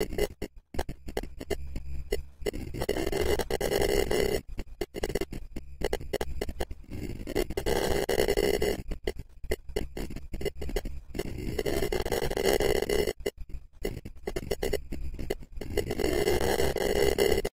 admit